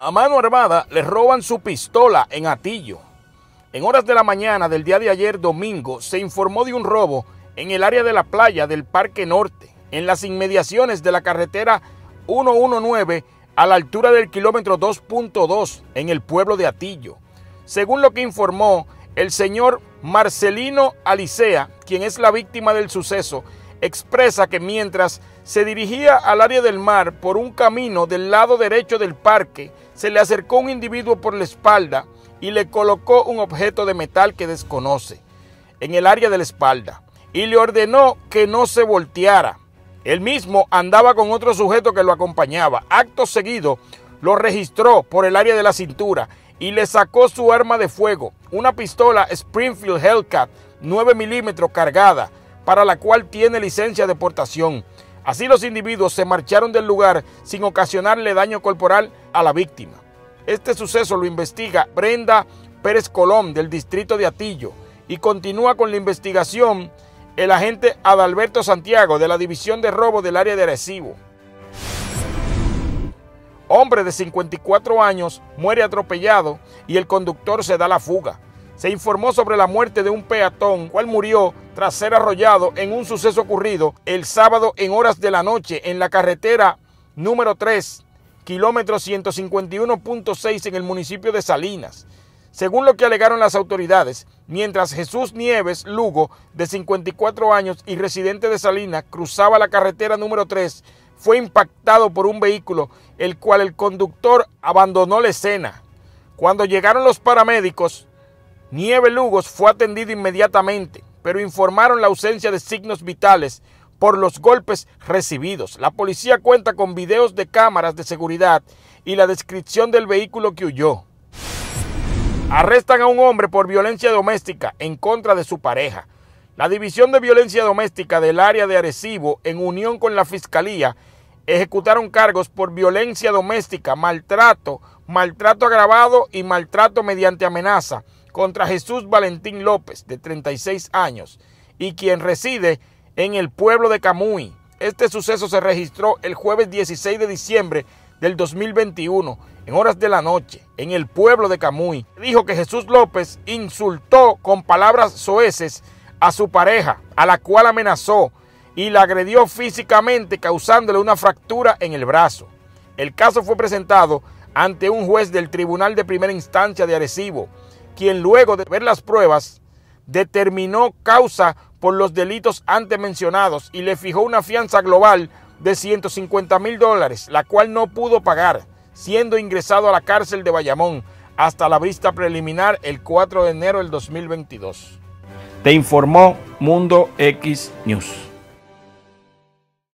A mano armada le roban su pistola en Atillo. En horas de la mañana del día de ayer domingo se informó de un robo en el área de la playa del Parque Norte, en las inmediaciones de la carretera 119 a la altura del kilómetro 2.2 en el pueblo de Atillo. Según lo que informó el señor Marcelino Alicea, quien es la víctima del suceso, expresa que mientras se dirigía al área del mar por un camino del lado derecho del parque, se le acercó un individuo por la espalda y le colocó un objeto de metal que desconoce en el área de la espalda y le ordenó que no se volteara. Él mismo andaba con otro sujeto que lo acompañaba. Acto seguido lo registró por el área de la cintura y le sacó su arma de fuego, una pistola Springfield Hellcat 9 milímetros cargada, para la cual tiene licencia de portación. Así los individuos se marcharon del lugar sin ocasionarle daño corporal a la víctima. Este suceso lo investiga Brenda Pérez Colón del distrito de Atillo y continúa con la investigación el agente Adalberto Santiago de la División de Robo del área de Arecibo. Hombre de 54 años muere atropellado y el conductor se da la fuga se informó sobre la muerte de un peatón, cual murió tras ser arrollado en un suceso ocurrido el sábado en horas de la noche en la carretera número 3, kilómetro 151.6 en el municipio de Salinas. Según lo que alegaron las autoridades, mientras Jesús Nieves Lugo, de 54 años y residente de Salinas, cruzaba la carretera número 3, fue impactado por un vehículo, el cual el conductor abandonó la escena. Cuando llegaron los paramédicos, Nieve Lugos fue atendido inmediatamente, pero informaron la ausencia de signos vitales por los golpes recibidos. La policía cuenta con videos de cámaras de seguridad y la descripción del vehículo que huyó. Arrestan a un hombre por violencia doméstica en contra de su pareja. La División de Violencia Doméstica del área de Arecibo, en unión con la Fiscalía, ejecutaron cargos por violencia doméstica, maltrato, maltrato agravado y maltrato mediante amenaza contra Jesús Valentín López, de 36 años, y quien reside en el pueblo de Camuy. Este suceso se registró el jueves 16 de diciembre del 2021, en horas de la noche, en el pueblo de Camuy. Dijo que Jesús López insultó con palabras soeces a su pareja, a la cual amenazó y la agredió físicamente causándole una fractura en el brazo. El caso fue presentado ante un juez del Tribunal de Primera Instancia de Arecibo, quien luego de ver las pruebas determinó causa por los delitos antes mencionados y le fijó una fianza global de 150 mil dólares, la cual no pudo pagar, siendo ingresado a la cárcel de Bayamón hasta la vista preliminar el 4 de enero del 2022. Te informó Mundo X News.